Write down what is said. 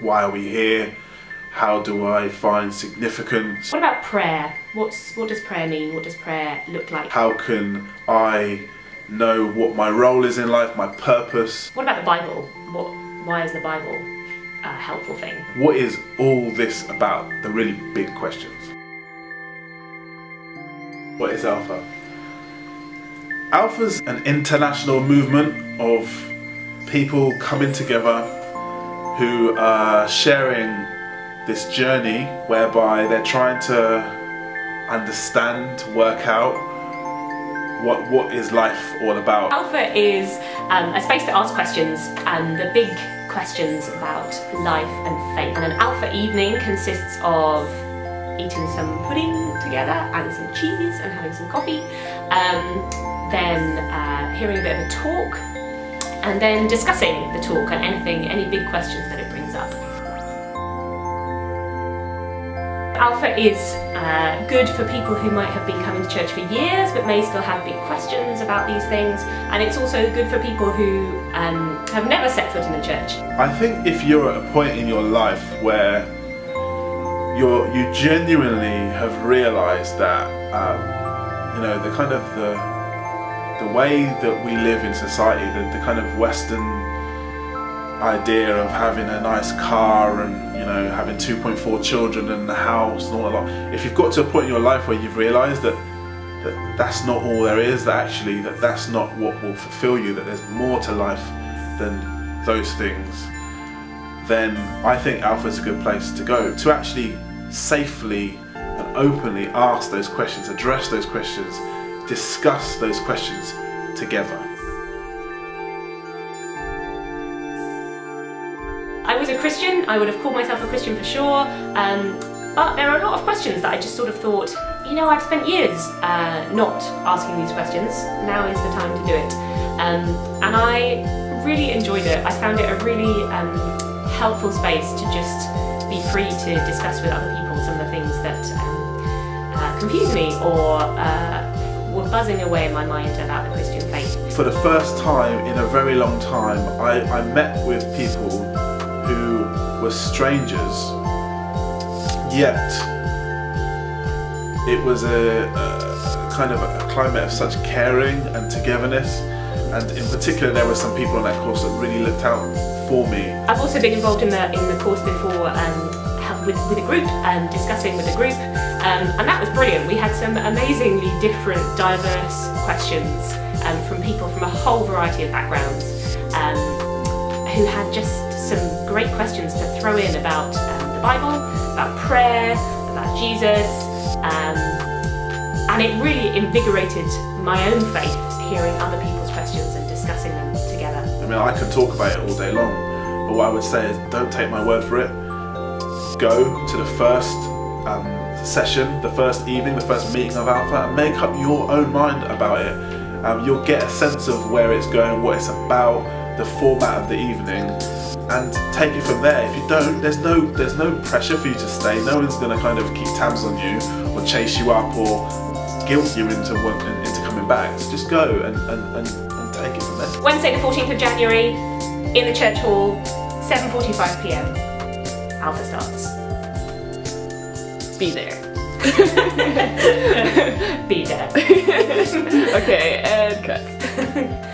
Why are we here? How do I find significance? What about prayer? What's what does prayer mean? What does prayer look like? How can I know what my role is in life, my purpose? What about the Bible? What why is the Bible a helpful thing? What is all this about? The really big questions. What is Alpha? Alpha's an international movement of people coming together who are sharing this journey whereby they're trying to understand, work out what what is life all about. Alpha is um, a space to ask questions and the big questions about life and faith. And an Alpha evening consists of eating some pudding together and some cheese and having some coffee. Um, then uh, hearing a bit of a talk, and then discussing the talk and anything, any big questions that it brings up. Alpha is uh, good for people who might have been coming to church for years but may still have big questions about these things, and it's also good for people who um, have never set foot in the church. I think if you're at a point in your life where you're, you genuinely have realised that um, you know the kind of the the way that we live in society, the, the kind of Western idea of having a nice car and you know having 2.4 children and a house and all that. If you've got to a point in your life where you've realised that that that's not all there is, that actually that that's not what will fulfill you, that there's more to life than those things, then I think Alpha is a good place to go to actually safely and openly ask those questions, address those questions discuss those questions together. I was a Christian, I would have called myself a Christian for sure, um, but there are a lot of questions that I just sort of thought, you know, I've spent years uh, not asking these questions, now is the time to do it. Um, and I really enjoyed it. I found it a really um, helpful space to just be free to discuss with other people some of the things that um, uh, confuse me or uh, were buzzing away in my mind about the Christian faith. For the first time in a very long time, I, I met with people who were strangers, yet it was a, a kind of a climate of such caring and togetherness and in particular there were some people on that course that really looked out for me. I've also been involved in the in the course before um, with, with a group and um, discussing with a group um, and that was brilliant. We had some amazingly different, diverse questions um, from people from a whole variety of backgrounds um, who had just some great questions to throw in about um, the Bible, about prayer, about Jesus, um, and it really invigorated my own faith hearing other people's questions and discussing them together. I mean, I could talk about it all day long, but what I would say is don't take my word for it. Go to the first um, session, the first evening, the first meeting of Alpha, and make up your own mind about it. Um, you'll get a sense of where it's going, what it's about, the format of the evening, and take it from there. If you don't, there's no there's no pressure for you to stay. No one's going to kind of keep tabs on you or chase you up or guilt you into into coming back. So just go and, and, and, and take it from there. Wednesday the 14th of January in the church hall, 7:45 p.m. Alpha starts. Be there. Be there. okay, and cut.